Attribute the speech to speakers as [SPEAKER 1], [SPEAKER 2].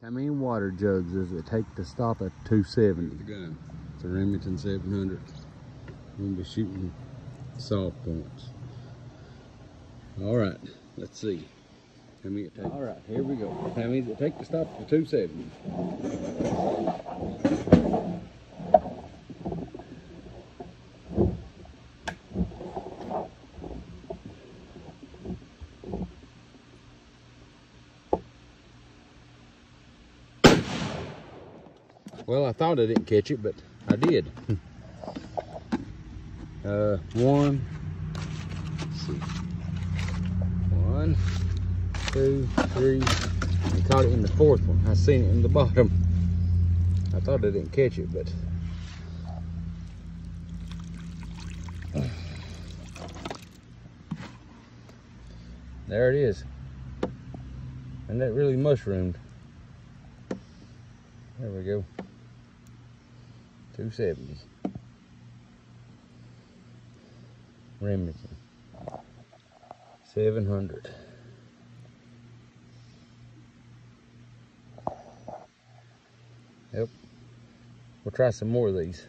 [SPEAKER 1] How many water jugs does it take to stop a 270?
[SPEAKER 2] The gun. It's a Remington 700. We'll be shooting soft points. All right, let's see. How many it take?
[SPEAKER 1] All right, here we go.
[SPEAKER 2] How many does it take to stop the 270? Well, I thought I didn't catch it, but I did. uh, one, see, one, two, three. I caught it in the fourth one. I seen it in the bottom. I thought I didn't catch it, but there it is. And that really mushroomed. There we go. 270. Remington. 700. Yep. We'll try some more of these.